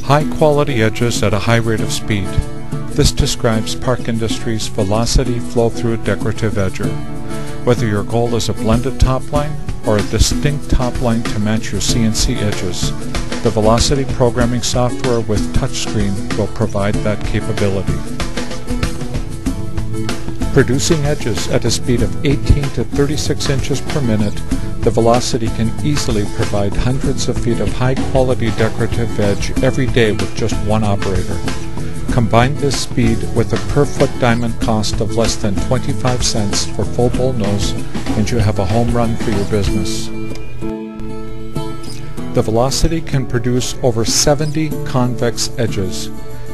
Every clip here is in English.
High quality edges at a high rate of speed. This describes Park Industries Velocity Flow-Through Decorative Edger. Whether your goal is a blended top line or a distinct top line to match your CNC edges, the Velocity programming software with touchscreen will provide that capability. Producing edges at a speed of 18 to 36 inches per minute, the Velocity can easily provide hundreds of feet of high-quality decorative edge every day with just one operator. Combine this speed with a per-foot diamond cost of less than 25 cents for full bullnose and you have a home run for your business. The Velocity can produce over 70 convex edges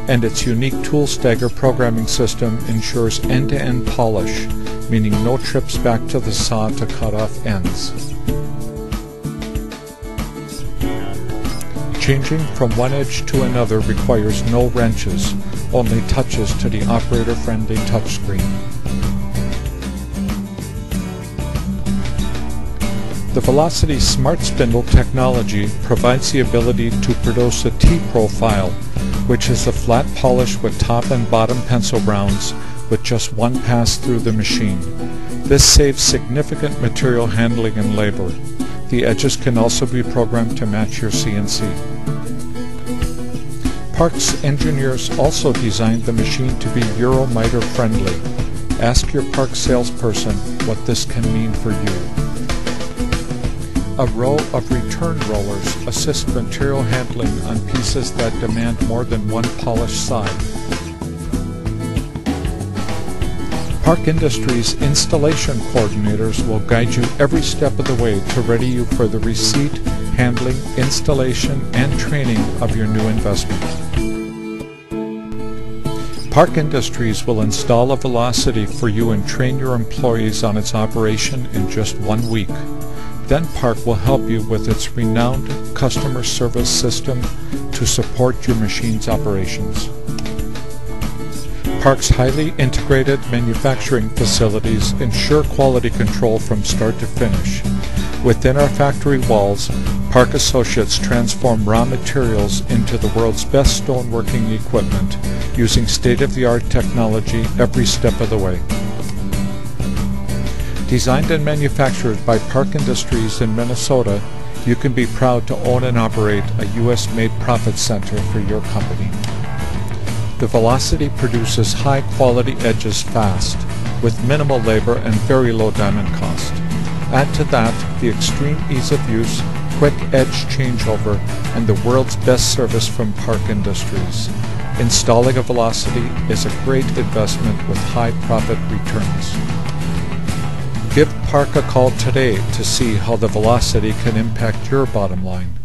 and its unique tool stagger programming system ensures end-to-end -end polish, meaning no trips back to the saw to cut off ends. Changing from one edge to another requires no wrenches, only touches to the operator-friendly touchscreen. The Velocity Smart Spindle technology provides the ability to produce a T-profile, which is a flat polish with top and bottom pencil rounds with just one pass through the machine. This saves significant material handling and labor. The edges can also be programmed to match your CNC. Park's engineers also designed the machine to be Euromiter friendly. Ask your Park salesperson what this can mean for you. A row of return rollers assist material handling on pieces that demand more than one polished side. Park Industries installation coordinators will guide you every step of the way to ready you for the receipt, handling, installation, and training of your new investment. Park Industries will install a Velocity for you and train your employees on its operation in just one week. Then Park will help you with its renowned customer service system to support your machine's operations. Park's highly integrated manufacturing facilities ensure quality control from start to finish. Within our factory walls, Park Associates transform raw materials into the world's best stoneworking equipment using state-of-the-art technology every step of the way. Designed and manufactured by Park Industries in Minnesota, you can be proud to own and operate a U.S.-made profit center for your company. The Velocity produces high-quality edges fast, with minimal labor and very low diamond cost. Add to that the extreme ease of use quick edge changeover, and the world's best service from Park Industries. Installing a Velocity is a great investment with high profit returns. Give Park a call today to see how the Velocity can impact your bottom line.